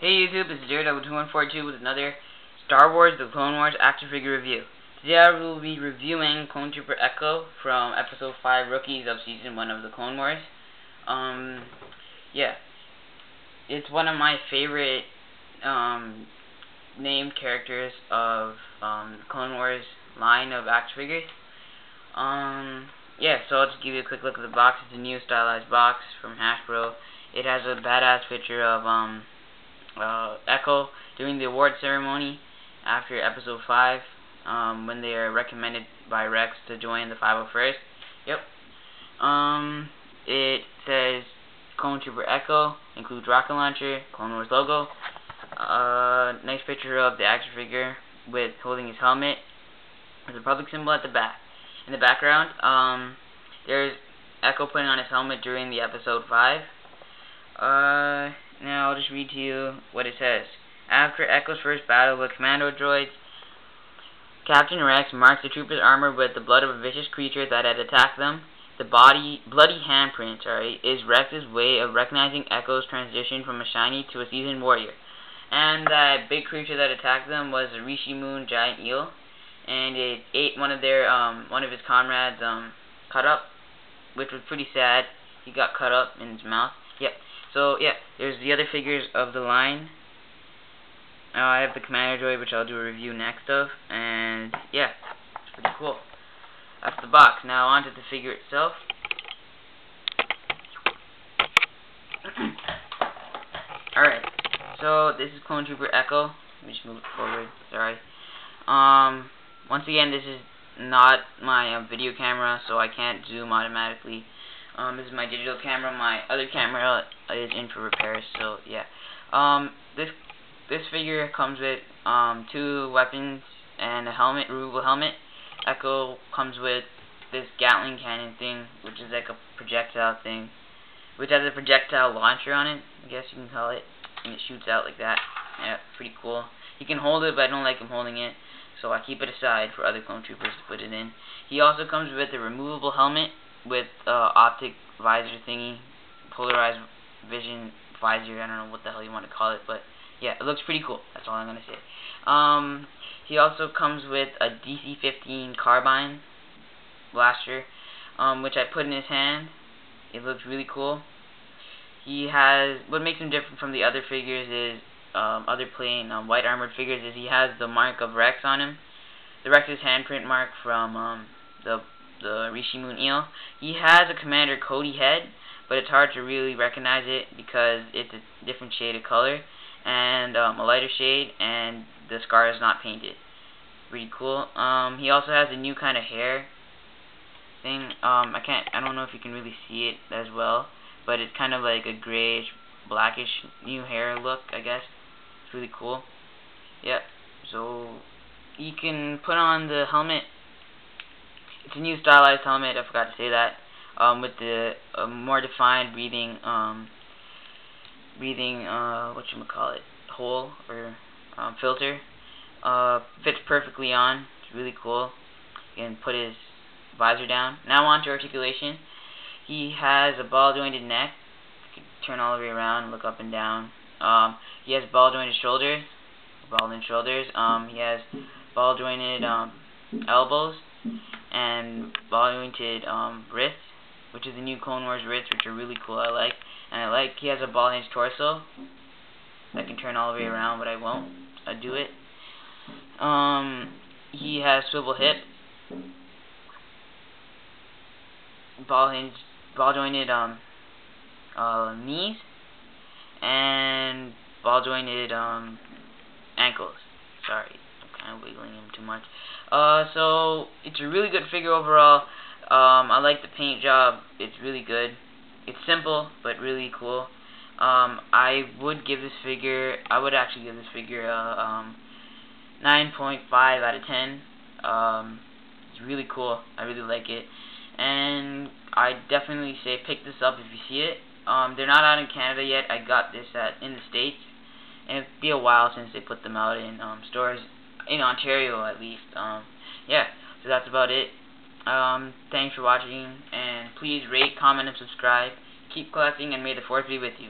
Hey YouTube, is Daredevil2142 with another Star Wars The Clone Wars action figure review. Today I will be reviewing Clone Trooper Echo from Episode 5 Rookies of Season 1 of The Clone Wars. Um, yeah. It's one of my favorite, um, named characters of, um, Clone Wars line of action figures. Um, yeah, so I'll just give you a quick look at the box. It's a new stylized box from Hasbro. It has a badass picture of, um, uh, Echo during the award ceremony after episode 5 um, when they are recommended by Rex to join the 501st. Yep. Um, it says Clone Trooper Echo, includes rocket launcher, Clone Wars logo. Uh, nice picture of the action figure with holding his helmet. There's Republic symbol at the back. In the background, um, there's Echo putting on his helmet during the episode 5. Uh, now I'll just read to you what it says. After Echo's first battle with commando droids, Captain Rex marks the trooper's armor with the blood of a vicious creature that had attacked them. The body, bloody handprint, sorry, is Rex's way of recognizing Echo's transition from a shiny to a seasoned warrior. And that big creature that attacked them was a Rishi Moon giant eel, and it ate one of their, um, one of his comrades, um, Cutup, which was pretty sad. He got cut up in his mouth. Yep. So, yeah, there's the other figures of the line. Now I have the Commando Droid, which I'll do a review next of, and, yeah, it's pretty cool. That's the box. Now, onto the figure itself. Alright, so this is Clone Trooper Echo. Let me just move it forward, sorry. Um, once again, this is not my uh, video camera, so I can't zoom automatically. Um, this is my digital camera. My other camera is in for repairs, so yeah. Um, this this figure comes with um two weapons and a helmet, removable helmet. Echo comes with this Gatling cannon thing, which is like a projectile thing, which has a projectile launcher on it. I guess you can call it, and it shoots out like that. Yeah, pretty cool. He can hold it, but I don't like him holding it, so I keep it aside for other clone troopers to put it in. He also comes with a removable helmet with uh, optic visor thingy, polarized vision visor. I don't know what the hell you want to call it, but yeah, it looks pretty cool. That's all I'm gonna say. Um, he also comes with a DC-15 carbine blaster, um, which I put in his hand. It looks really cool. He has what makes him different from the other figures is um, other plain um, white armored figures is he has the mark of Rex on him. The Rex's handprint mark from um, the the Rishi Moon Eel. He has a Commander Cody head, but it's hard to really recognize it because it's a different shade of color and um, a lighter shade, and the scar is not painted. Pretty cool. Um, he also has a new kind of hair thing. Um, I can't, I don't know if you can really see it as well, but it's kind of like a grayish, blackish new hair look, I guess. It's really cool. Yep. So you can put on the helmet it's a new stylized helmet. I forgot to say that. Um, with the uh, more defined breathing, um, breathing, uh, what you call it, hole or um, filter. Uh, fits perfectly on. It's really cool. He can put his visor down. Now on to articulation. He has a ball jointed neck. You can turn all the way around, look up and down. Um, he has ball jointed shoulders, ball jointed shoulders. Um, he has ball jointed um, elbows and ball-jointed um, wrists, which is the new Clone Wars wrists, which are really cool. I like, and I like he has a ball-hinged torso. I can turn all the way around, but I won't. I do it. Um, he has swivel hip, ball-hinged, ball-jointed um, uh, knees, and ball-jointed um, ankles. Sorry wiggling him too much. Uh, so it's a really good figure overall. Um, I like the paint job. It's really good. It's simple, but really cool. Um, I would give this figure, I would actually give this figure a um, 9.5 out of 10. Um, it's really cool. I really like it. And I definitely say pick this up if you see it. Um, they're not out in Canada yet. I got this at in the States. And it'd be a while since they put them out in um, stores in Ontario at least. Um, yeah, so that's about it. Um, thanks for watching, and please rate, comment, and subscribe. Keep collecting, and may the force be with you.